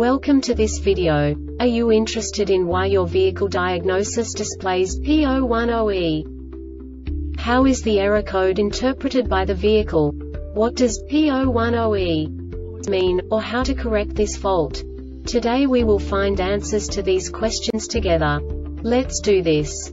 Welcome to this video. Are you interested in why your vehicle diagnosis displays P010E? How is the error code interpreted by the vehicle? What does P010E mean, or how to correct this fault? Today we will find answers to these questions together. Let's do this.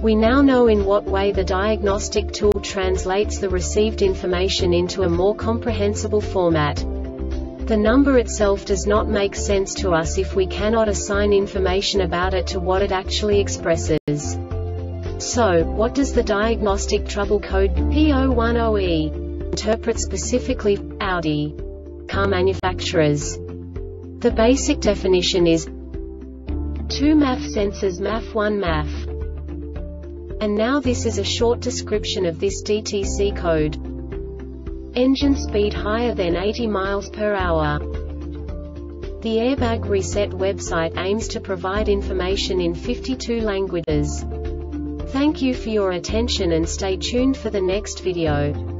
We now know in what way the diagnostic tool translates the received information into a more comprehensible format. The number itself does not make sense to us if we cannot assign information about it to what it actually expresses. So, what does the diagnostic trouble code P010E interpret specifically Audi car manufacturers? The basic definition is 2 MAF sensors MAF1 MAF and now this is a short description of this DTC code. Engine speed higher than 80 miles per hour. The Airbag Reset website aims to provide information in 52 languages. Thank you for your attention and stay tuned for the next video.